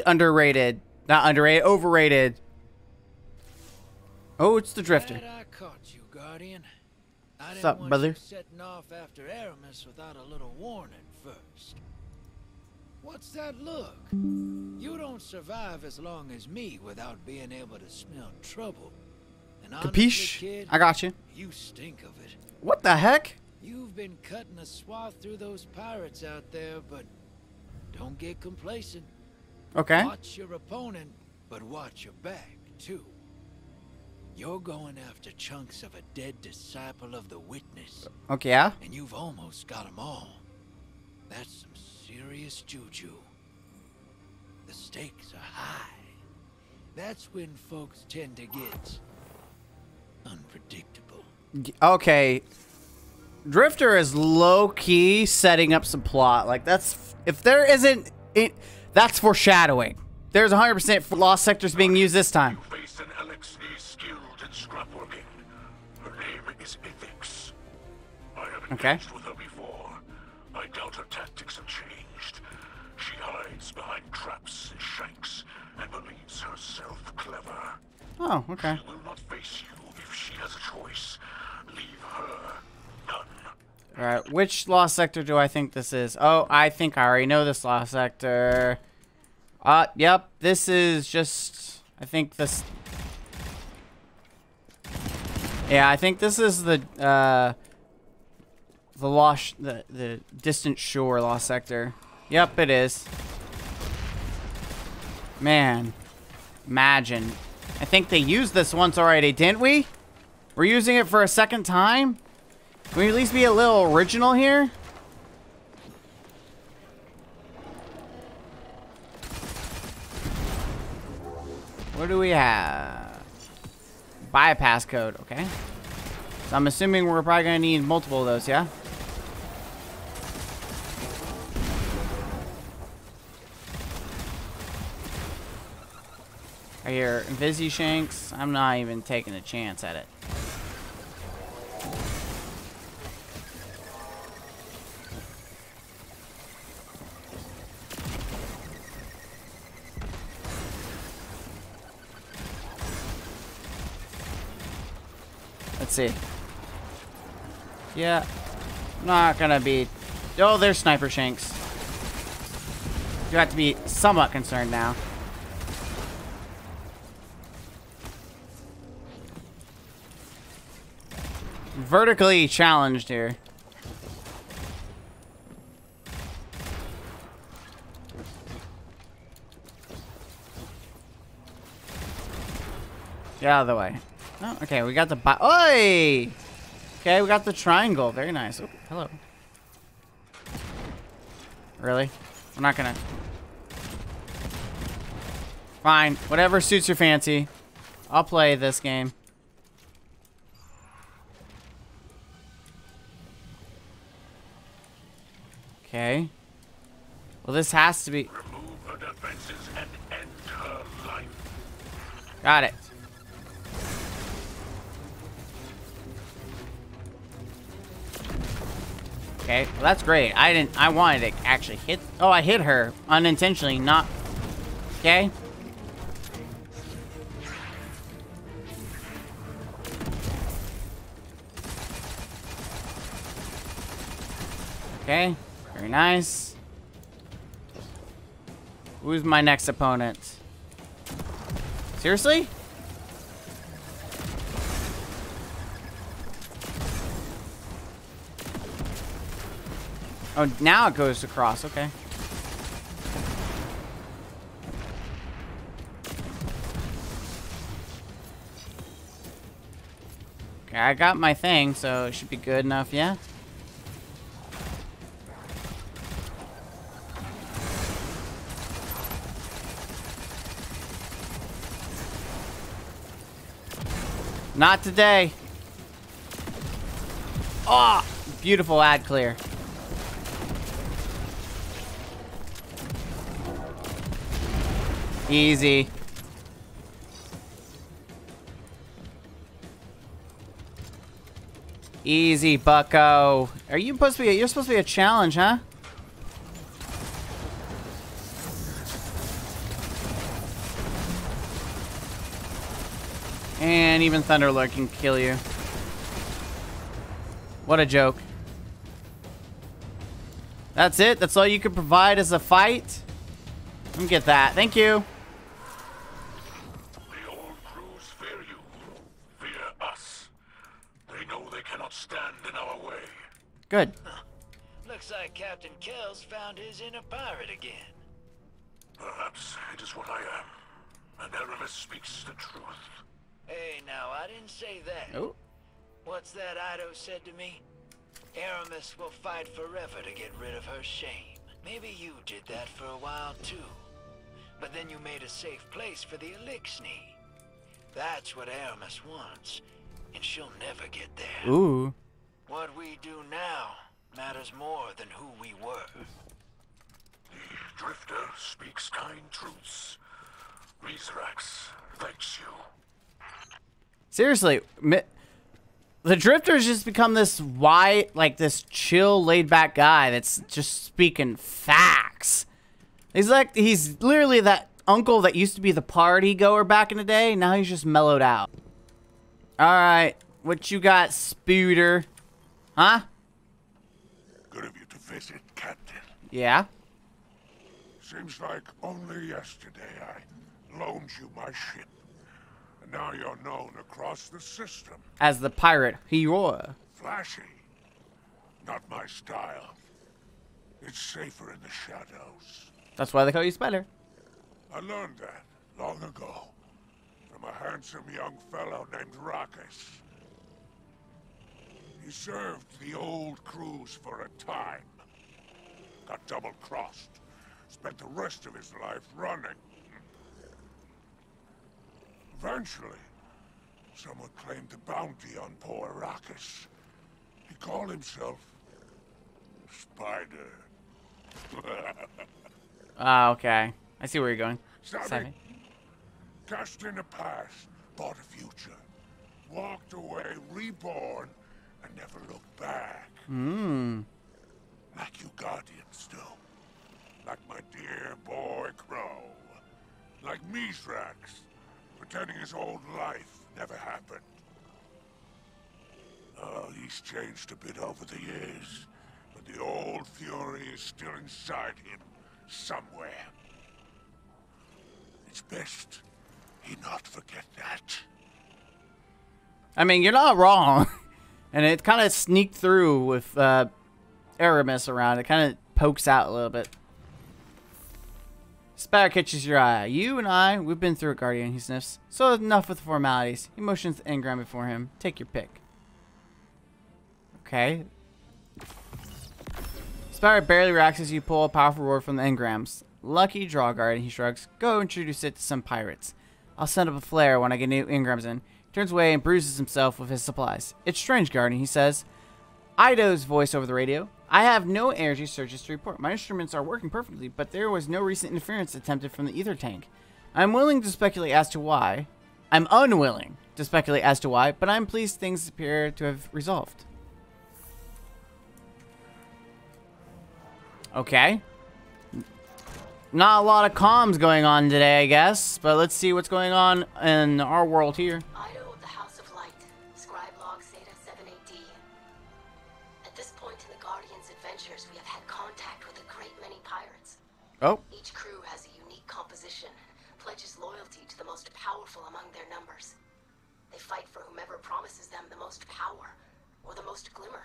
underrated. Not underrated, overrated. Oh, it's the drifter. I caught you, Guardian. I What's up, brother? setting off after Eramis without a little warning first. What's that look? You don't survive as long as me without being able to smell trouble. And honestly, Capiche? kid, I got you. you stink of it. What the heck? You've been cutting a swath through those pirates out there, but don't get complacent. Okay. Watch your opponent, but watch your back, too. You're going after chunks of a dead disciple of the witness, Okay, yeah. and you've almost got them all. That's some serious juju. The stakes are high. That's when folks tend to get unpredictable. Okay. Drifter is low key setting up some plot. Like that's if there isn't it that's foreshadowing. There's 100% lost sectors being used this time. You face an Eliksni skilled in scrapworking. Her name is Ethics. I Okay. with her before. I doubt her tactics have changed. She hides behind traps and shanks and believes herself clever. Oh, okay. She will not face you if she has a choice. Leave her none. All right, which lost sector do I think this is? Oh, I think I already know this lost sector. Uh, yep, this is just I think this Yeah, I think this is the uh the lost the the distant shore lost sector. Yep, it is. Man, imagine. I think they used this once already, didn't we? We're using it for a second time? Can we at least be a little original here? What do we have? Bypass code, okay. So I'm assuming we're probably gonna need multiple of those, yeah? I hear Vizzy Shanks. I'm not even taking a chance at it. See. Yeah. Not gonna be... Oh, there's Sniper Shanks. You have to be somewhat concerned now. Vertically challenged here. Get out of the way. Oh, okay, we got the bi- Oi! Okay, we got the triangle. Very nice. Oh, hello. Really? I'm not gonna... Fine. Whatever suits your fancy. I'll play this game. Okay. Well, this has to be... Remove her defenses and end her life. Got it. Okay, well that's great. I didn't. I wanted to actually hit. Oh, I hit her unintentionally. Not. Okay. Okay. Very nice. Who's my next opponent? Seriously? Oh, now it goes across. Okay. Okay, I got my thing, so it should be good enough, yeah? Not today. Oh, beautiful ad clear. Easy. Easy, bucko. Are you supposed to be a, you're supposed to be a challenge, huh? And even Thunderlord can kill you. What a joke. That's it? That's all you could provide as a fight? Let me get that. Thank you. Looks like Captain Kells found his inner pirate again. Perhaps it is what I am. And Eramis speaks the truth. Hey, now, I didn't say that. Oh. What's that Eido said to me? Eramis will fight forever to get rid of her shame. Maybe you did that for a while too. But then you made a safe place for the Eliksni. That's what Eramis wants, and she'll never get there. Ooh. What we do now matters more than who we were. The Drifter speaks kind truths. Mithrax thanks you. Seriously, mi- the Drifter's just become this white, like this chill, laid back guy that's just speaking facts. He's like, he's literally that uncle that used to be the party goer back in the day. Now he's just mellowed out. All right, what you got, Spooter? Huh? Good of you to visit, Captain. Yeah. Seems like only yesterday I loaned you my ship. And now you're known across the system. As the pirate hero. Flashy. Not my style. It's safer in the shadows. That's why they call you Spider. I learned that long ago from a handsome young fellow named Rakis. He served the old crews for a time. Got double-crossed. Spent the rest of his life running. Eventually, someone claimed the bounty on poor Rakis. He called himself Spider. Ah, okay. I see where you're going. Savvy? Cashed in the past, bought a future. Walked away, reborn, and never looked back. Hmm. Like you Guardians do. Like my dear boy Crow. Like Mithrax, pretending his old life never happened. Oh, he's changed a bit over the years, but the old fury is still inside him, somewhere. It's best he not forget that. I mean, you're not wrong. and it kind of sneaked through with uh, Eramis around. It kind of pokes out a little bit. Spider catches your eye. You and I, we've been through it, Guardian, he sniffs. So enough with the formalities. He motions the engram before him. Take your pick. Okay. Spider barely reacts as you pull a powerful word from the engrams. Lucky draw, Guardian, he shrugs. Go introduce it to some pirates. I'll send up a flare when I get new engrams in. He turns away and bruises himself with his supplies. It's strange, Guardian, he says. Eido's voice over the radio. I have no energy surges to report. My instruments are working perfectly, but there was no recent interference attempted from the ether tank. I'm willing to speculate as to why. I'm unwilling to speculate as to why, but I'm pleased things appear to have resolved. Okay. Not a lot of comms going on today, I guess, but let's see what's going on in our world here. Guardian's adventures, we have had contact with a great many pirates. Oh, Each crew has a unique composition and pledges loyalty to the most powerful among their numbers. They fight for whomever promises them the most power or the most glimmer.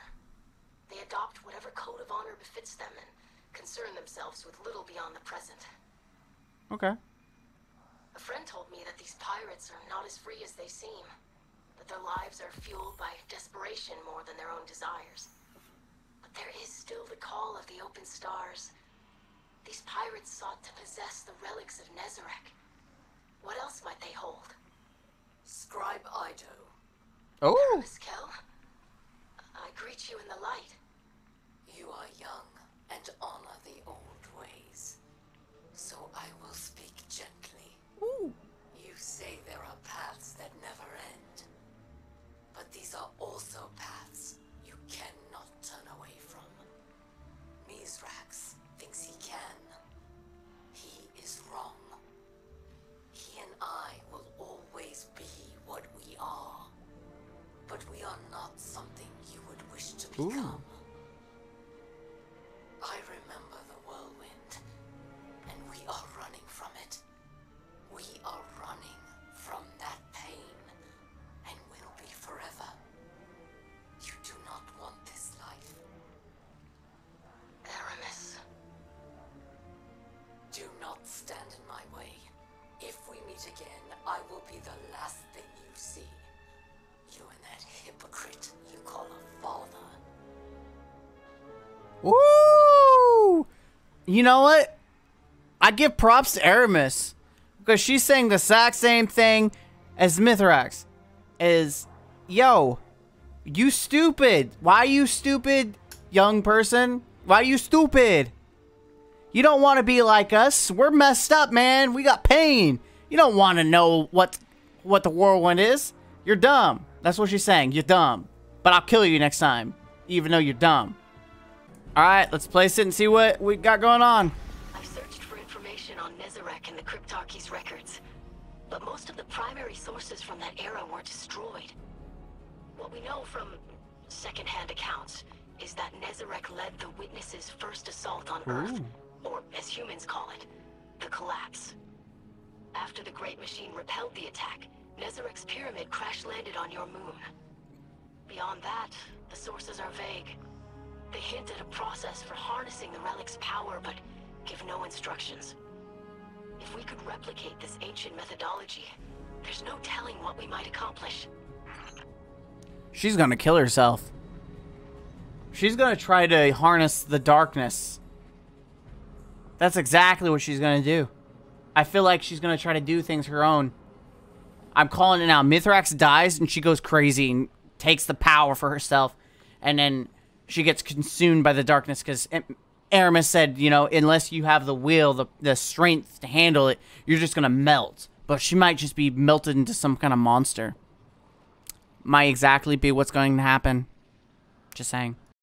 They adopt whatever code of honor befits them and concern themselves with little beyond the present. okay. A friend told me that these pirates are not as free as they seem, that their lives are fueled by desperation more than their own desires. But there is still the call of the open stars. These pirates sought to possess the relics of Nezarec. What else might they hold? Scribe Eido. Oh, Miss Kell? I greet you in the light. You are young become. I remember the whirlwind, and we are running from it. We are running from that pain, and will be forever. You do not want this life. Eramis. Do not stand in my way. If we meet again, I will be the last thing you see. You and that hypocrite Woo! You know what? I give props to Eramis because she's saying the exact same thing as Mithrax. Is yo, you stupid? Why you stupid, young person? Why you stupid? You don't want to be like us. We're messed up, man. We got pain. You don't want to know what what the whirlwind is. You're dumb. That's what she's saying. You're dumb. But I'll kill you next time, even though you're dumb. All right, let's place it and see what we got going on. I've searched for information on Nezarec and the Cryptarchy's records, but most of the primary sources from that era were destroyed. What we know from second-hand accounts is that Nezarec led the Witnesses' first assault on Earth, or as humans call it, the collapse. After the Great Machine repelled the attack, Nezarec's pyramid crash-landed on your moon. Beyond that, the sources are vague. They hint at a process for harnessing the relic's power, but give no instructions. If we could replicate this ancient methodology, there's no telling what we might accomplish. She's gonna kill herself. She's gonna try to harness the darkness. That's exactly what she's gonna do. I feel like she's gonna try to do things her own. I'm calling it now. Mithrax dies and she goes crazy and takes the power for herself, and then she gets consumed by the darkness because Eramis said, you know, unless you have the will, the the strength to handle it, you're just gonna melt. But she might just be melted into some kind of monster. Might exactly be what's going to happen. Just saying.